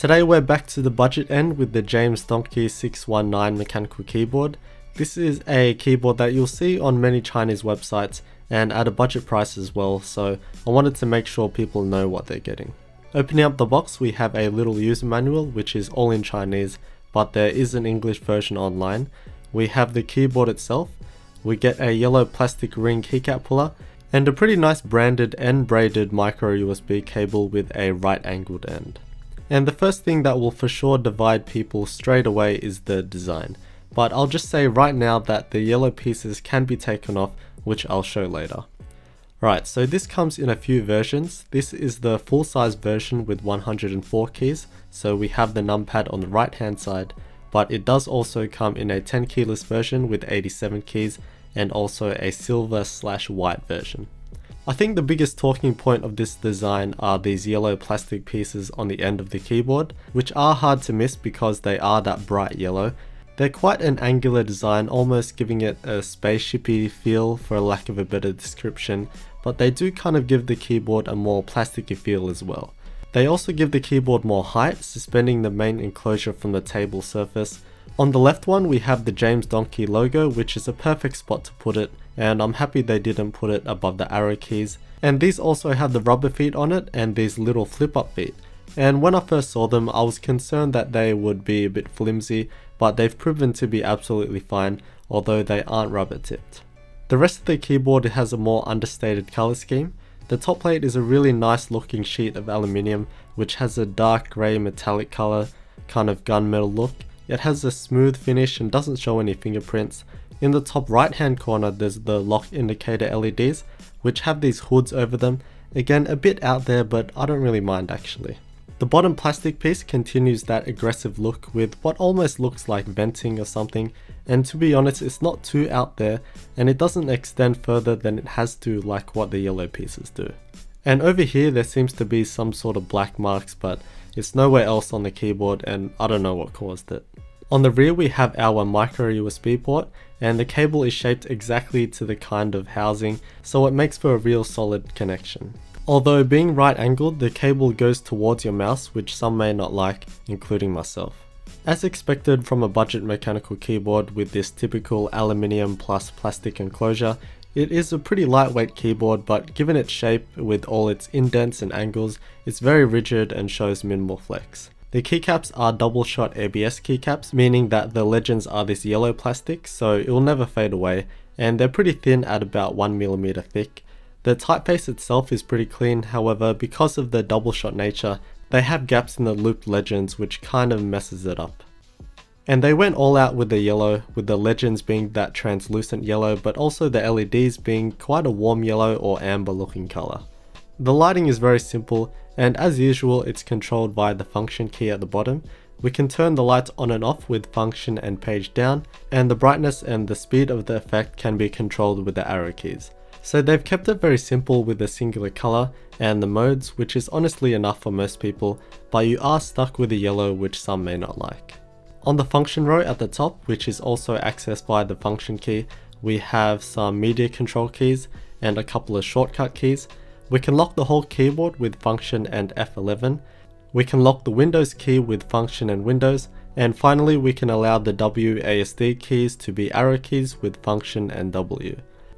Today we're back to the budget end with the James Donkey 619 mechanical keyboard. This is a keyboard that you'll see on many Chinese websites and at a budget price as well, so I wanted to make sure people know what they're getting. Opening up the box we have a little user manual which is all in Chinese but there is an English version online. We have the keyboard itself, we get a yellow plastic ring keycap puller and a pretty nice branded and braided micro USB cable with a right angled end. And the first thing that will for sure divide people straight away is the design. But I'll just say right now that the yellow pieces can be taken off, which I'll show later. Right, so this comes in a few versions. This is the full size version with 104 keys, so we have the numpad on the right hand side, but it does also come in a 10 keyless version with 87 keys and also a silver slash white version. I think the biggest talking point of this design are these yellow plastic pieces on the end of the keyboard, which are hard to miss because they are that bright yellow. They're quite an angular design, almost giving it a spaceshipy feel for lack of a better description, but they do kind of give the keyboard a more plasticky feel as well. They also give the keyboard more height, suspending the main enclosure from the table surface, on the left one we have the James Donkey logo which is a perfect spot to put it and I'm happy they didn't put it above the arrow keys. And these also have the rubber feet on it and these little flip up feet. And when I first saw them I was concerned that they would be a bit flimsy but they've proven to be absolutely fine although they aren't rubber tipped. The rest of the keyboard has a more understated colour scheme. The top plate is a really nice looking sheet of aluminium which has a dark grey metallic colour kind of gunmetal look it has a smooth finish and doesn't show any fingerprints. In the top right hand corner there's the lock indicator LEDs which have these hoods over them. Again a bit out there but I don't really mind actually. The bottom plastic piece continues that aggressive look with what almost looks like venting or something and to be honest it's not too out there and it doesn't extend further than it has to like what the yellow pieces do. And over here there seems to be some sort of black marks but it's nowhere else on the keyboard and I don't know what caused it. On the rear we have our micro USB port and the cable is shaped exactly to the kind of housing so it makes for a real solid connection. Although being right angled the cable goes towards your mouse which some may not like including myself. As expected from a budget mechanical keyboard with this typical aluminium plus plastic enclosure, it is a pretty lightweight keyboard but given its shape with all its indents and angles, it's very rigid and shows minimal flex. The keycaps are double shot ABS keycaps, meaning that the legends are this yellow plastic, so it will never fade away, and they're pretty thin at about 1mm thick. The typeface itself is pretty clean, however, because of the double shot nature, they have gaps in the looped legends which kind of messes it up. And they went all out with the yellow, with the legends being that translucent yellow, but also the LEDs being quite a warm yellow or amber looking colour. The lighting is very simple, and as usual it's controlled by the function key at the bottom. We can turn the lights on and off with function and page down, and the brightness and the speed of the effect can be controlled with the arrow keys. So they've kept it very simple with a singular colour and the modes, which is honestly enough for most people, but you are stuck with the yellow which some may not like. On the function row at the top, which is also accessed by the function key, we have some media control keys and a couple of shortcut keys, we can lock the whole keyboard with function and F11. We can lock the Windows key with function and Windows. And finally, we can allow the WASD keys to be arrow keys with function and W.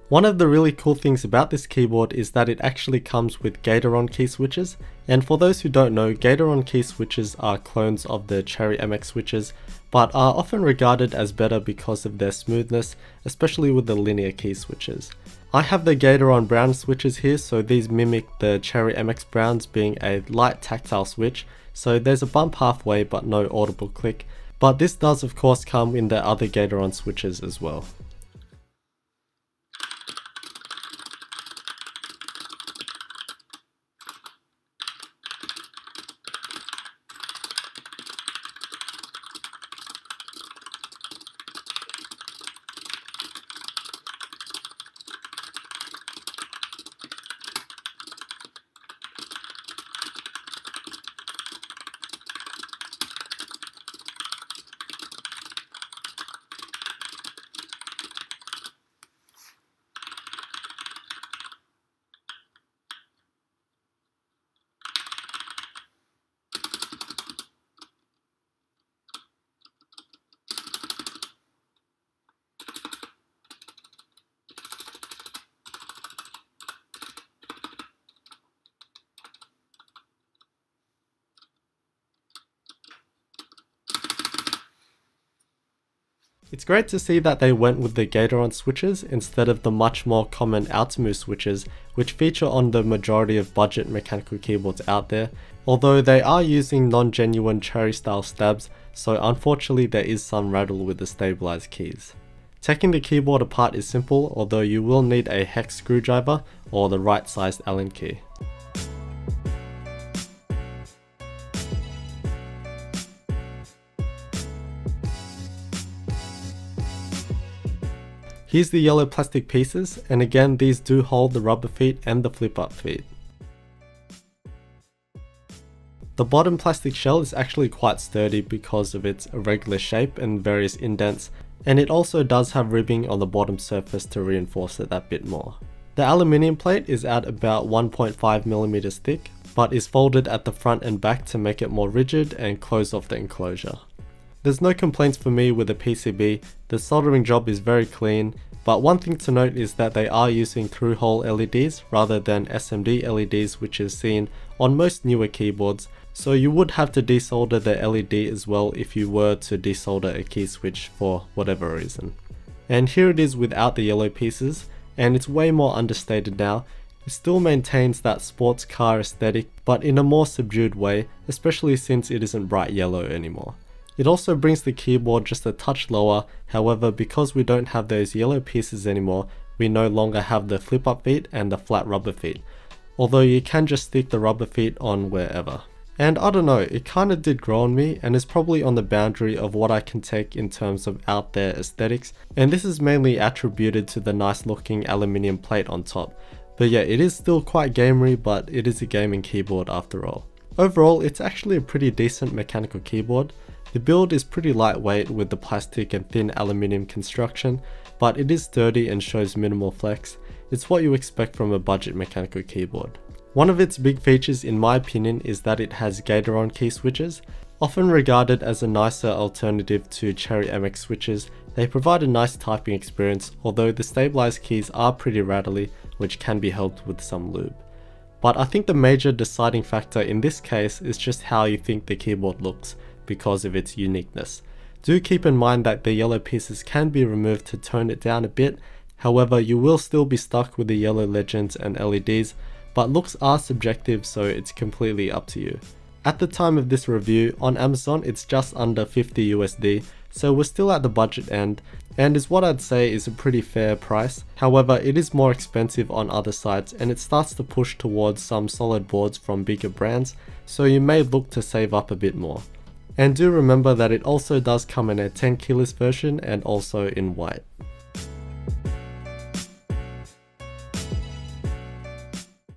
One of the really cool things about this keyboard is that it actually comes with Gateron key switches, and for those who don't know, Gateron key switches are clones of the Cherry MX switches, but are often regarded as better because of their smoothness, especially with the linear key switches. I have the Gateron brown switches here, so these mimic the Cherry MX browns being a light tactile switch, so there's a bump halfway but no audible click, but this does of course come in the other Gateron switches as well. It's great to see that they went with the Gateron switches instead of the much more common Outemu switches which feature on the majority of budget mechanical keyboards out there, although they are using non-genuine cherry style stabs so unfortunately there is some rattle with the stabilized keys. Taking the keyboard apart is simple although you will need a hex screwdriver or the right sized Allen key. Here's the yellow plastic pieces, and again these do hold the rubber feet and the flip up feet. The bottom plastic shell is actually quite sturdy because of its irregular shape and various indents, and it also does have ribbing on the bottom surface to reinforce it that bit more. The aluminium plate is at about 1.5mm thick, but is folded at the front and back to make it more rigid and close off the enclosure. There's no complaints for me with the PCB, the soldering job is very clean, but one thing to note is that they are using through-hole LEDs rather than SMD LEDs which is seen on most newer keyboards, so you would have to desolder the LED as well if you were to desolder a key switch for whatever reason. And here it is without the yellow pieces, and it's way more understated now. It still maintains that sports car aesthetic, but in a more subdued way, especially since it isn't bright yellow anymore. It also brings the keyboard just a touch lower, however because we don't have those yellow pieces anymore, we no longer have the flip up feet and the flat rubber feet, although you can just stick the rubber feet on wherever. And I don't know, it kinda did grow on me and is probably on the boundary of what I can take in terms of out there aesthetics, and this is mainly attributed to the nice looking aluminium plate on top. But yeah, it is still quite gamery, but it is a gaming keyboard after all. Overall, it's actually a pretty decent mechanical keyboard. The build is pretty lightweight with the plastic and thin aluminium construction, but it is sturdy and shows minimal flex. It's what you expect from a budget mechanical keyboard. One of its big features in my opinion is that it has Gateron key switches. Often regarded as a nicer alternative to Cherry MX switches, they provide a nice typing experience although the stabilized keys are pretty rattly which can be helped with some lube. But I think the major deciding factor in this case is just how you think the keyboard looks because of its uniqueness. Do keep in mind that the yellow pieces can be removed to tone it down a bit, however you will still be stuck with the yellow legends and LEDs, but looks are subjective so it's completely up to you. At the time of this review, on Amazon it's just under 50 USD, so we're still at the budget end, and is what I'd say is a pretty fair price. However, it is more expensive on other sites and it starts to push towards some solid boards from bigger brands, so you may look to save up a bit more. And do remember that it also does come in a 10 keyless version and also in white.